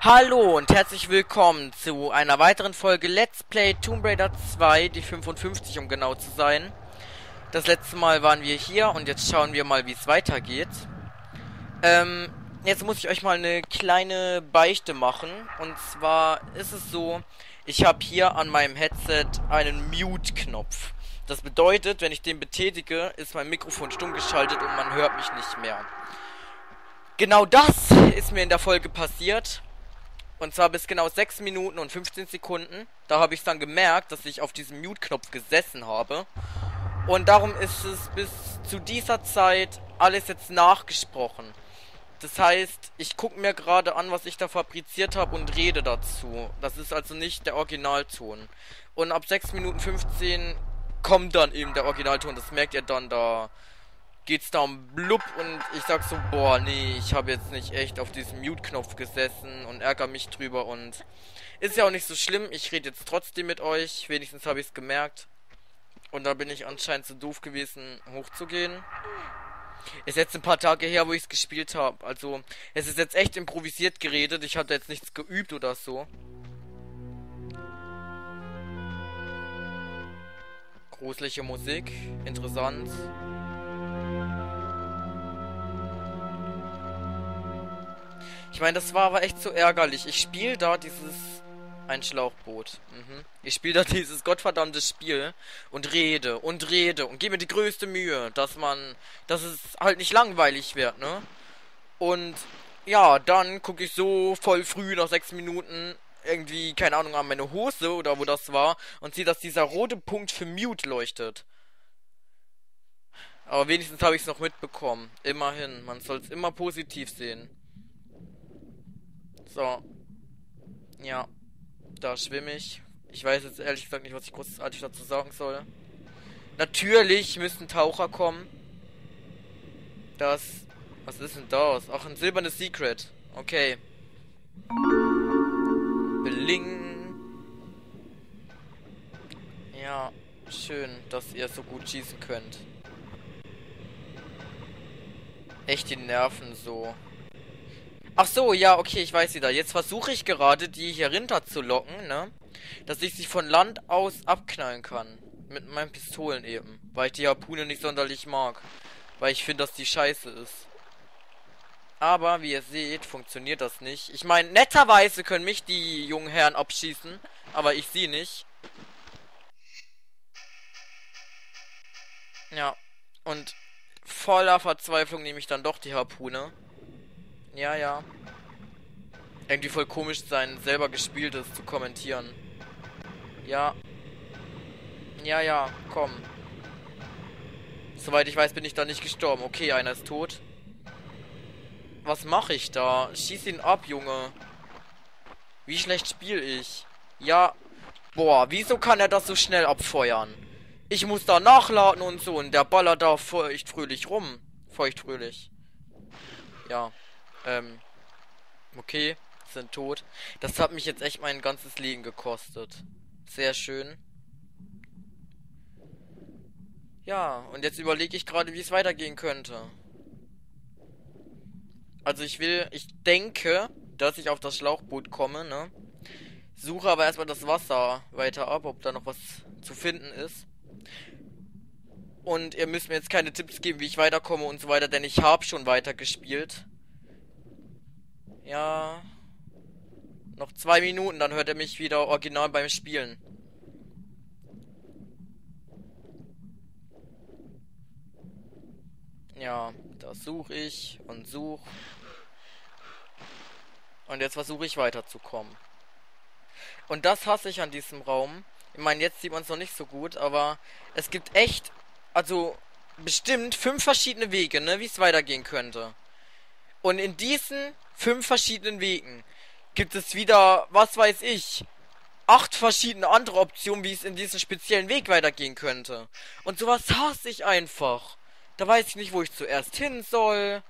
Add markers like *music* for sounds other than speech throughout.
Hallo und herzlich willkommen zu einer weiteren Folge Let's Play Tomb Raider 2, die 55 um genau zu sein. Das letzte Mal waren wir hier und jetzt schauen wir mal, wie es weitergeht. Ähm, jetzt muss ich euch mal eine kleine Beichte machen. Und zwar ist es so, ich habe hier an meinem Headset einen Mute-Knopf. Das bedeutet, wenn ich den betätige, ist mein Mikrofon stumm geschaltet und man hört mich nicht mehr. Genau das ist mir in der Folge passiert. Und zwar bis genau 6 Minuten und 15 Sekunden. Da habe ich dann gemerkt, dass ich auf diesem Mute-Knopf gesessen habe. Und darum ist es bis zu dieser Zeit alles jetzt nachgesprochen. Das heißt, ich gucke mir gerade an, was ich da fabriziert habe und rede dazu. Das ist also nicht der Originalton. Und ab 6 Minuten 15 kommt dann eben der Originalton. Das merkt ihr dann, da geht's da um blub und ich sag so, boah, nee, ich habe jetzt nicht echt auf diesem Mute-Knopf gesessen und ärgere mich drüber und ist ja auch nicht so schlimm. Ich rede jetzt trotzdem mit euch. Wenigstens habe ich es gemerkt. Und da bin ich anscheinend zu so doof gewesen, hochzugehen. Ist jetzt ein paar Tage her, wo ich es gespielt habe. Also, es ist jetzt echt improvisiert geredet. Ich hatte jetzt nichts geübt oder so. Gruselige Musik. Interessant. Ich meine, das war aber echt so ärgerlich. Ich spiele da dieses ein Schlauchboot. Mhm. Ich spiele da *laughs* dieses gottverdammte Spiel und rede und rede und gebe mir die größte Mühe, dass man, dass es halt nicht langweilig wird, ne? Und ja, dann gucke ich so voll früh nach sechs Minuten irgendwie, keine Ahnung, an meine Hose oder wo das war und sehe, dass dieser rote Punkt für Mute leuchtet. Aber wenigstens habe ich es noch mitbekommen. Immerhin, man soll es immer positiv sehen. So. Ja. Da schwimme ich. Ich weiß jetzt ehrlich gesagt nicht, was ich großartig dazu sagen soll. Natürlich müssen Taucher kommen. Das. Was ist denn das? Ach, ein silbernes Secret. Okay. Bling. Ja, schön, dass ihr so gut schießen könnt. Echt die Nerven so. Ach so, ja, okay, ich weiß wieder. Jetzt versuche ich gerade, die hier runter zu locken, ne? Dass ich sie von Land aus abknallen kann. Mit meinen Pistolen eben. Weil ich die Harpune nicht sonderlich mag. Weil ich finde, dass die scheiße ist. Aber, wie ihr seht, funktioniert das nicht. Ich meine, netterweise können mich die jungen Herren abschießen. Aber ich sie nicht. Ja. Und voller Verzweiflung nehme ich dann doch die Harpune. Ja, ja. Irgendwie voll komisch sein, selber gespieltes zu kommentieren. Ja. Ja, ja, komm. Soweit ich weiß, bin ich da nicht gestorben. Okay, einer ist tot. Was mache ich da? Schieß ihn ab, Junge. Wie schlecht spiele ich? Ja. Boah, wieso kann er das so schnell abfeuern? Ich muss da nachladen und so und der ballert da feucht fröhlich rum. Feucht fröhlich. Ja. Ähm, okay, sind tot. Das hat mich jetzt echt mein ganzes Leben gekostet. Sehr schön. Ja, und jetzt überlege ich gerade, wie es weitergehen könnte. Also ich will, ich denke, dass ich auf das Schlauchboot komme, ne? Suche aber erstmal das Wasser weiter ab, ob da noch was zu finden ist. Und ihr müsst mir jetzt keine Tipps geben, wie ich weiterkomme und so weiter, denn ich habe schon weitergespielt. Ja. Noch zwei Minuten, dann hört er mich wieder original beim Spielen. Ja, da suche ich und suche. Und jetzt versuche ich weiterzukommen. Und das hasse ich an diesem Raum. Ich meine, jetzt sieht man es noch nicht so gut, aber es gibt echt, also bestimmt fünf verschiedene Wege, ne, wie es weitergehen könnte. Und in diesen fünf verschiedenen Wegen gibt es wieder, was weiß ich, acht verschiedene andere Optionen, wie es in diesem speziellen Weg weitergehen könnte. Und sowas hasse ich einfach. Da weiß ich nicht, wo ich zuerst hin soll.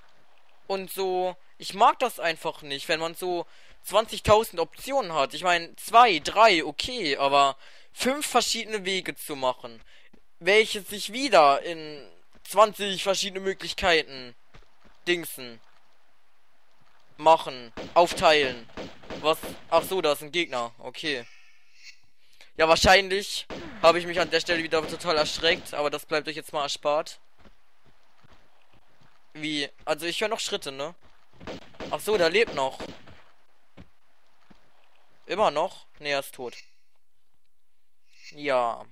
Und so. Ich mag das einfach nicht, wenn man so 20.000 Optionen hat. Ich meine, zwei, drei, okay, aber fünf verschiedene Wege zu machen, welche sich wieder in 20 verschiedene Möglichkeiten dingsen machen, aufteilen. Was? Ach so, da ist ein Gegner. Okay. Ja, wahrscheinlich habe ich mich an der Stelle wieder total erschreckt, aber das bleibt euch jetzt mal erspart. Wie? Also ich höre noch Schritte, ne? Ach so, der lebt noch. Immer noch? Ne, er ist tot. Ja.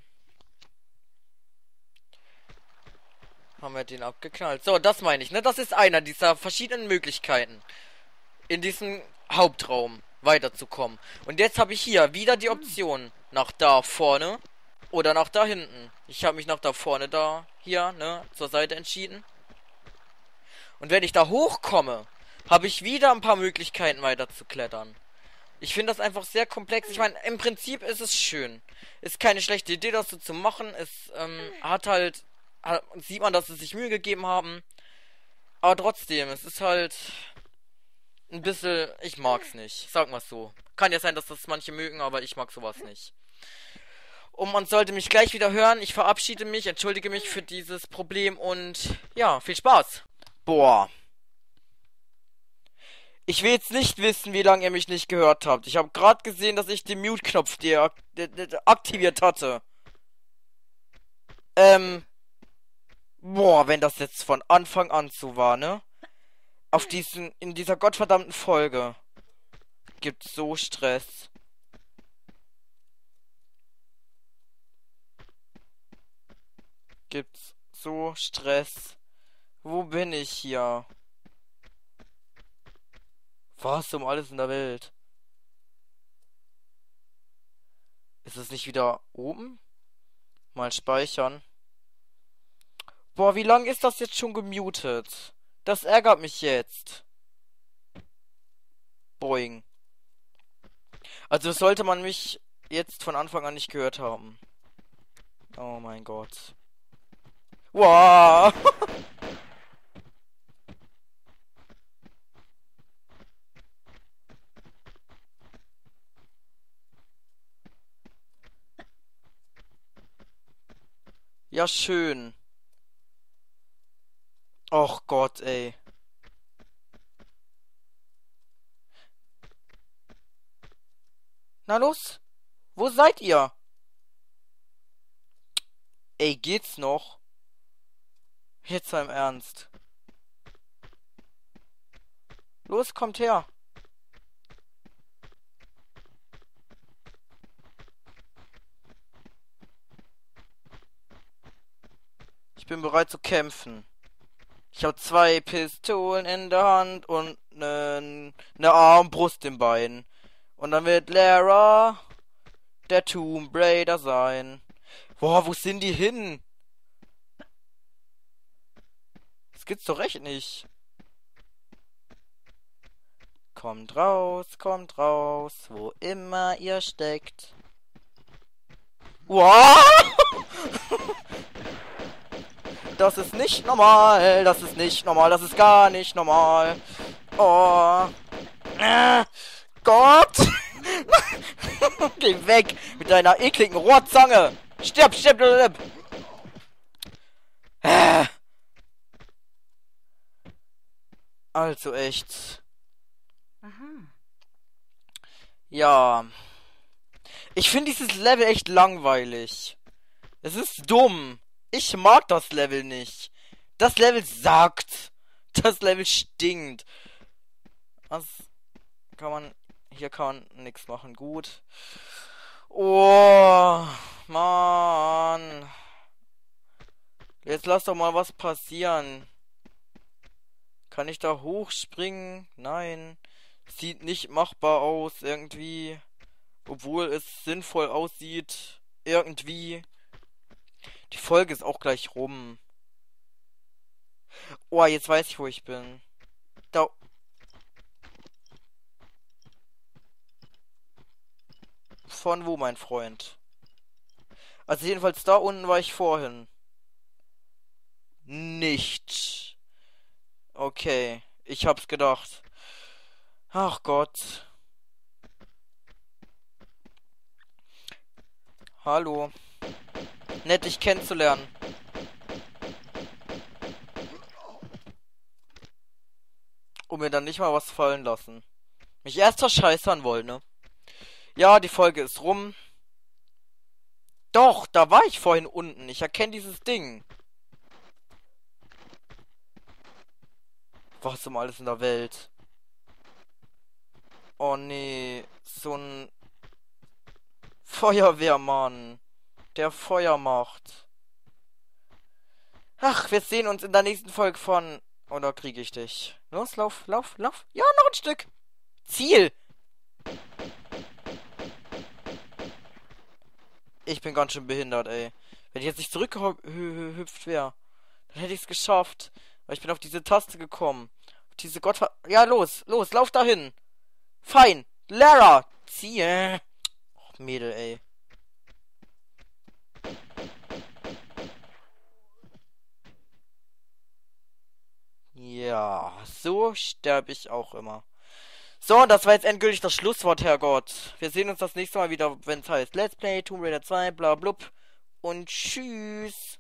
Haben wir den abgeknallt. So, das meine ich, ne? Das ist einer dieser verschiedenen Möglichkeiten. In diesem Hauptraum weiterzukommen. Und jetzt habe ich hier wieder die Option nach da vorne oder nach da hinten. Ich habe mich nach da vorne da hier, ne, zur Seite entschieden. Und wenn ich da hochkomme, habe ich wieder ein paar Möglichkeiten weiter zu klettern. Ich finde das einfach sehr komplex. Ich meine, im Prinzip ist es schön. Ist keine schlechte Idee, das so zu machen. Es ähm, hat halt, hat, sieht man, dass sie sich Mühe gegeben haben. Aber trotzdem, es ist halt ein bisschen, ich mag's nicht. Sag mal so. Kann ja sein, dass das manche mögen, aber ich mag sowas nicht. Und man sollte mich gleich wieder hören. Ich verabschiede mich, entschuldige mich für dieses Problem und ja, viel Spaß. Boah. Ich will jetzt nicht wissen, wie lange ihr mich nicht gehört habt. Ich habe gerade gesehen, dass ich den Mute-Knopf aktiviert hatte. Ähm. Boah, wenn das jetzt von Anfang an so war, ne? Auf diesen, in dieser gottverdammten Folge gibt's so Stress. Gibt's so Stress. Wo bin ich hier? Was um alles in der Welt? Ist es nicht wieder oben? Mal speichern. Boah, wie lange ist das jetzt schon gemutet? Das ärgert mich jetzt. Boing. Also sollte man mich jetzt von Anfang an nicht gehört haben. Oh mein Gott. Wow. *laughs* Ja, schön. Och Gott, ey. Na los? Wo seid ihr? Ey, geht's noch? Jetzt im Ernst. Los, kommt her. Ich bin bereit zu kämpfen. Ich habe zwei Pistolen in der Hand und ne, ne Armbrust im Bein. Und dann wird Lara der Tomb Raider sein. Boah, wo sind die hin? Das gibt's doch echt nicht. Kommt raus, kommt raus, wo immer ihr steckt. Wow! Das ist nicht normal. Das ist nicht normal. Das ist gar nicht normal. Oh. Äh, Gott. *laughs* Geh weg mit deiner ekligen Rohrzange. Stirb, stirb, stirb. Äh. Also echt. Aha. Ja. Ich finde dieses Level echt langweilig. Es ist dumm. Ich mag das Level nicht. Das Level sagt. *laughs* Das Level stinkt. Was kann man. Hier kann man nichts machen. Gut. Oh, Mann. Jetzt lass doch mal was passieren. Kann ich da hochspringen? Nein. Sieht nicht machbar aus, irgendwie. Obwohl es sinnvoll aussieht. Irgendwie. Die Folge ist auch gleich rum. Oh, jetzt weiß ich, wo ich bin. Da. Von wo, mein Freund? Also jedenfalls da unten war ich vorhin. Nicht. Okay, ich hab's gedacht. Ach Gott. Hallo nett dich kennenzulernen. Und mir dann nicht mal was fallen lassen. Mich erst verscheißern wollen, ne? Ja, die Folge ist rum. Doch, da war ich vorhin unten. Ich erkenne dieses Ding. Was um alles in der Welt? Oh nee, so ein Feuerwehrmann, der Feuer macht. Ach, wir sehen uns in der nächsten Folge von... Oder kriege ich dich? Los, lauf, lauf, lauf. Ja, noch ein Stück. Ziel. Ich bin ganz schön behindert, ey. Wenn ich jetzt nicht zurückgehüpft wäre, dann hätte ich es geschafft. Weil ich bin auf diese Taste gekommen. Auf diese Gottver... Ja, los, los, lauf dahin. Fein. Lara, ziehe. Och, Mädel, ey. Ja, so sterbe ich auch immer. So, das war jetzt endgültig das Schlusswort, Herrgott. Wir sehen uns das nächste Mal wieder, wenn es heißt Let's Play Tomb Raider 2, bla blub. Und tschüss.